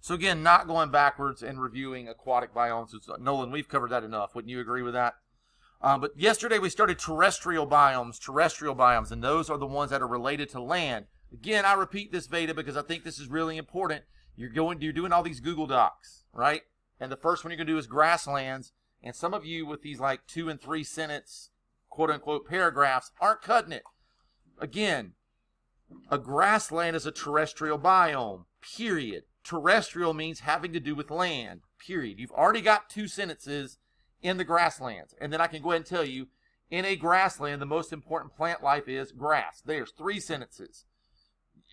So again, not going backwards and reviewing aquatic biomes. Nolan, we've covered that enough. Wouldn't you agree with that? Um, but yesterday we started terrestrial biomes, terrestrial biomes, and those are the ones that are related to land. Again, I repeat this Veda because I think this is really important. You're going, you're doing all these Google Docs, right? And the first one you're going to do is grasslands. And some of you with these like two and three sentence, quote unquote, paragraphs aren't cutting it. Again, a grassland is a terrestrial biome, period. Terrestrial means having to do with land, period. You've already got two sentences in the grasslands. And then I can go ahead and tell you, in a grassland, the most important plant life is grass. There's three sentences.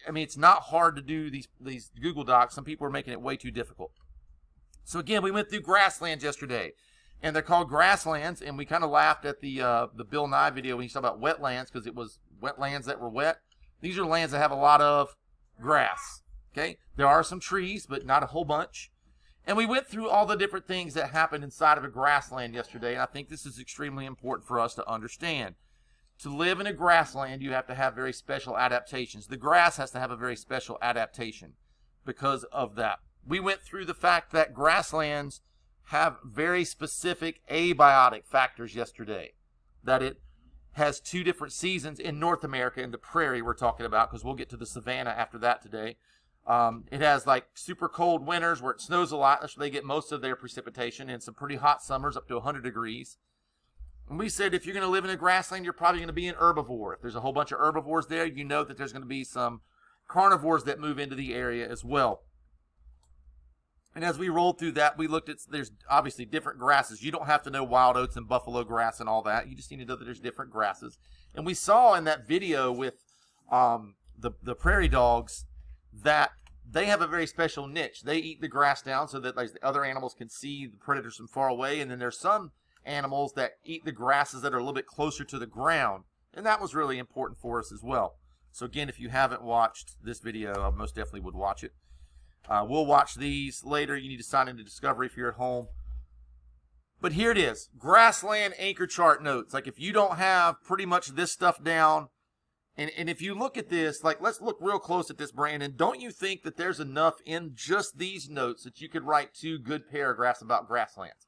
I mean, it's not hard to do these, these Google Docs. Some people are making it way too difficult. So again, we went through grasslands yesterday, and they're called grasslands. And we kind of laughed at the uh, the Bill Nye video when he talked about wetlands because it was wetlands that were wet. These are lands that have a lot of grass. Okay, there are some trees, but not a whole bunch. And we went through all the different things that happened inside of a grassland yesterday, and I think this is extremely important for us to understand. To live in a grassland, you have to have very special adaptations. The grass has to have a very special adaptation because of that we went through the fact that grasslands have very specific abiotic factors yesterday. That it has two different seasons in North America in the prairie we're talking about because we'll get to the savanna after that today. Um, it has like super cold winters where it snows a lot. That's where they get most of their precipitation and some pretty hot summers up to 100 degrees. And we said if you're going to live in a grassland, you're probably going to be an herbivore. If there's a whole bunch of herbivores there, you know that there's going to be some carnivores that move into the area as well. And as we rolled through that, we looked at there's obviously different grasses. You don't have to know wild oats and buffalo grass and all that. You just need to know that there's different grasses. And we saw in that video with um, the the prairie dogs that they have a very special niche. They eat the grass down so that like, the other animals can see the predators from far away. And then there's some animals that eat the grasses that are a little bit closer to the ground. And that was really important for us as well. So again, if you haven't watched this video, I most definitely would watch it. Uh, we'll watch these later. You need to sign into Discovery if you're at home. But here it is grassland anchor chart notes. Like if you don't have pretty much this stuff down, and, and if you look at this, like let's look real close at this, Brandon. Don't you think that there's enough in just these notes that you could write two good paragraphs about grasslands?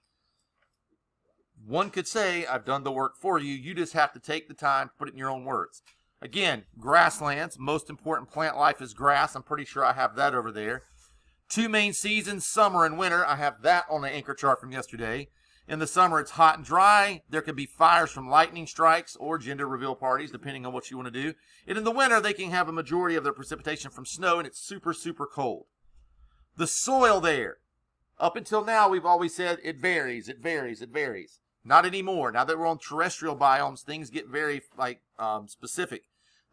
One could say, I've done the work for you. You just have to take the time to put it in your own words. Again, grasslands, most important plant life is grass. I'm pretty sure I have that over there. Two main seasons, summer and winter. I have that on the anchor chart from yesterday. In the summer, it's hot and dry. There can be fires from lightning strikes or gender reveal parties, depending on what you want to do. And in the winter, they can have a majority of their precipitation from snow, and it's super, super cold. The soil there, up until now, we've always said it varies, it varies, it varies. Not anymore. Now that we're on terrestrial biomes, things get very like um, specific.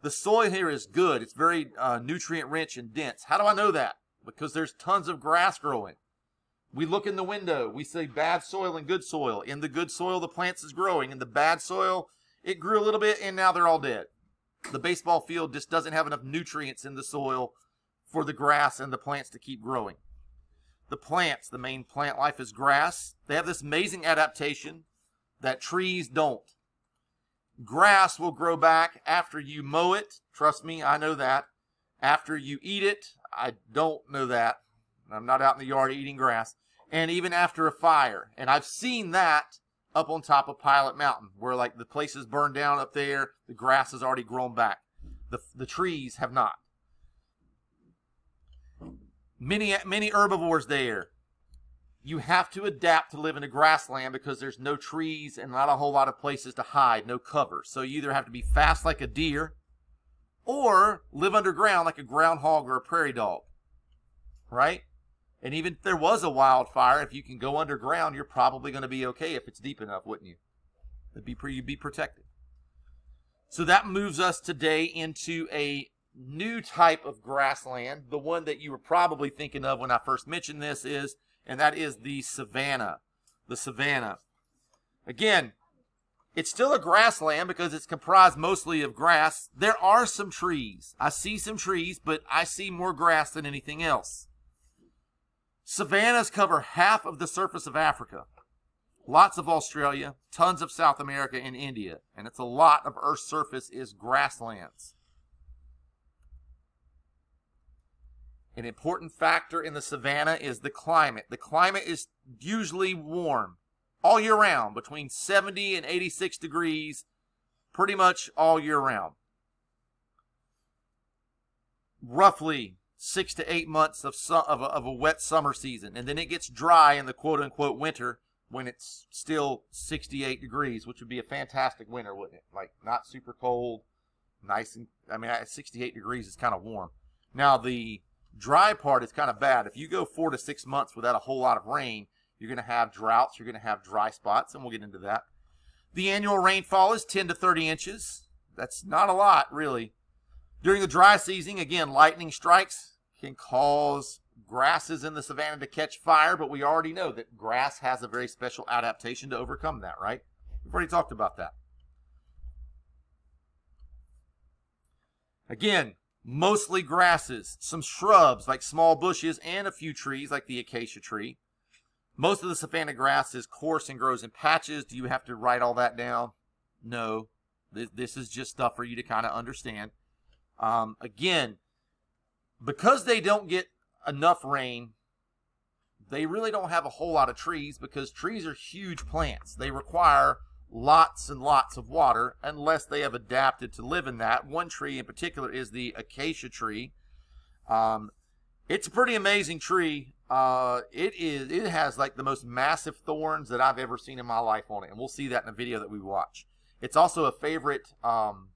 The soil here is good. It's very uh, nutrient rich and dense. How do I know that? because there's tons of grass growing. We look in the window, we see bad soil and good soil. In the good soil, the plants is growing. In the bad soil, it grew a little bit and now they're all dead. The baseball field just doesn't have enough nutrients in the soil for the grass and the plants to keep growing. The plants, the main plant life is grass. They have this amazing adaptation that trees don't. Grass will grow back after you mow it. Trust me, I know that. After you eat it, I don't know that. I'm not out in the yard eating grass. And even after a fire. And I've seen that up on top of Pilot Mountain, where like the place is burned down up there, the grass has already grown back. The, the trees have not. Many, many herbivores there. You have to adapt to live in a grassland because there's no trees and not a whole lot of places to hide, no cover. So you either have to be fast like a deer or live underground like a groundhog or a prairie dog. Right? And even if there was a wildfire, if you can go underground, you're probably going to be okay if it's deep enough, wouldn't you? It'd be you'd be protected. So that moves us today into a new type of grassland. The one that you were probably thinking of when I first mentioned this is, and that is the savanna. The savanna. Again, it's still a grassland because it's comprised mostly of grass. There are some trees. I see some trees, but I see more grass than anything else. Savannas cover half of the surface of Africa. Lots of Australia, tons of South America and India, and it's a lot of Earth's surface is grasslands. An important factor in the savanna is the climate. The climate is usually warm all year round, between 70 and 86 degrees, pretty much all year round. Roughly six to eight months of, su- of, a, of a wet summer season. And then it gets dry in the quote unquote winter when it's still 68 degrees, which would be a fantastic winter, wouldn't it? Like, not super cold, nice and, I mean, 68 degrees is kind of warm. Now, the dry part is kind of bad. If you go four to six months without a whole lot of rain, you're going to have droughts, you're going to have dry spots, and we'll get into that. The annual rainfall is 10 to 30 inches. That's not a lot, really. During the dry season, again, lightning strikes can cause grasses in the savanna to catch fire, but we already know that grass has a very special adaptation to overcome that, right? We've already talked about that. Again, mostly grasses, some shrubs like small bushes, and a few trees like the acacia tree. Most of the savanna grass is coarse and grows in patches. Do you have to write all that down? No. This, this is just stuff for you to kind of understand. Um, again, because they don't get enough rain, they really don't have a whole lot of trees because trees are huge plants. They require lots and lots of water unless they have adapted to live in that. One tree in particular is the acacia tree. Um, it's a pretty amazing tree. Uh, it is. It has like the most massive thorns that I've ever seen in my life on it, and we'll see that in a video that we watch. It's also a favorite um,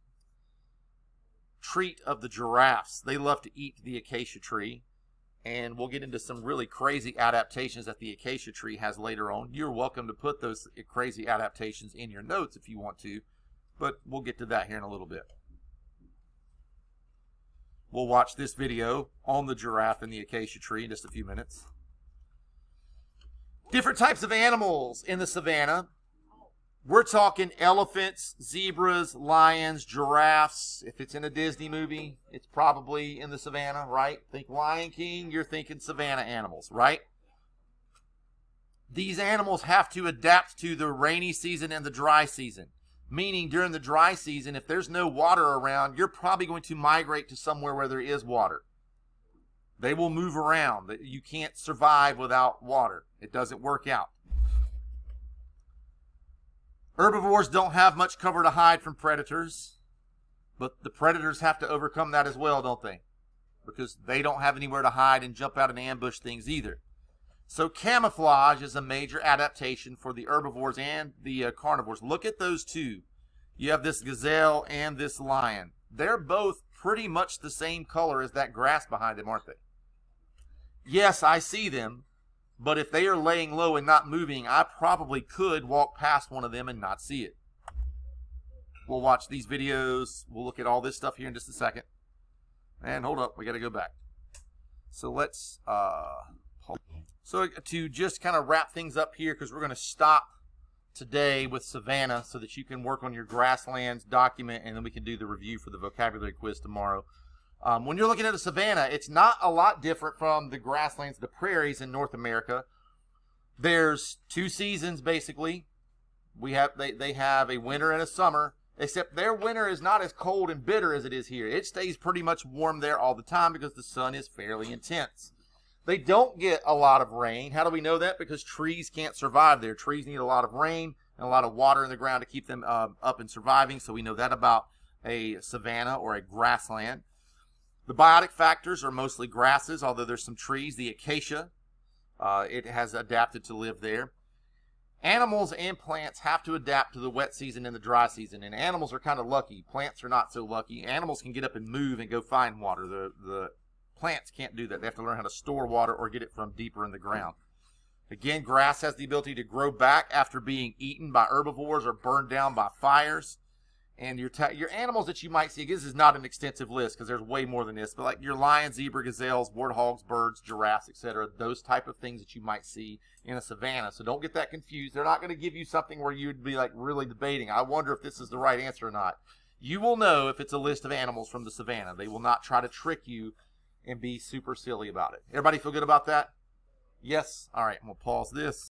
treat of the giraffes. They love to eat the acacia tree, and we'll get into some really crazy adaptations that the acacia tree has later on. You're welcome to put those crazy adaptations in your notes if you want to, but we'll get to that here in a little bit. We'll watch this video on the giraffe and the acacia tree in just a few minutes. Different types of animals in the savannah. We're talking elephants, zebras, lions, giraffes. If it's in a Disney movie, it's probably in the savannah, right? Think Lion King, you're thinking savannah animals, right? These animals have to adapt to the rainy season and the dry season. Meaning during the dry season, if there's no water around, you're probably going to migrate to somewhere where there is water. They will move around. You can't survive without water. It doesn't work out. Herbivores don't have much cover to hide from predators, but the predators have to overcome that as well, don't they? Because they don't have anywhere to hide and jump out and ambush things either. So camouflage is a major adaptation for the herbivores and the uh, carnivores. Look at those two. You have this gazelle and this lion. They're both pretty much the same color as that grass behind them, aren't they? Yes, I see them, but if they are laying low and not moving, I probably could walk past one of them and not see it. We'll watch these videos. We'll look at all this stuff here in just a second. And hold up, we got to go back. So let's uh, so to just kind of wrap things up here, because we're going to stop today with Savannah so that you can work on your grasslands document and then we can do the review for the vocabulary quiz tomorrow. Um, when you're looking at a savanna, it's not a lot different from the grasslands, the prairies in North America. There's two seasons basically. We have they, they have a winter and a summer, except their winter is not as cold and bitter as it is here. It stays pretty much warm there all the time because the sun is fairly intense. They don't get a lot of rain. How do we know that? Because trees can't survive there. Trees need a lot of rain and a lot of water in the ground to keep them uh, up and surviving. So we know that about a savanna or a grassland. The biotic factors are mostly grasses, although there's some trees. The acacia, uh, it has adapted to live there. Animals and plants have to adapt to the wet season and the dry season, and animals are kind of lucky. Plants are not so lucky. Animals can get up and move and go find water. The the Plants can't do that. They have to learn how to store water or get it from deeper in the ground. Again, grass has the ability to grow back after being eaten by herbivores or burned down by fires. And your your animals that you might see, this is not an extensive list because there's way more than this, but like your lions, zebra, gazelles, warthogs, birds, giraffes, etc., those type of things that you might see in a savanna. So don't get that confused. They're not going to give you something where you'd be like really debating. I wonder if this is the right answer or not. You will know if it's a list of animals from the savanna. They will not try to trick you and be super silly about it. Everybody feel good about that? Yes? All right, I'm to pause this.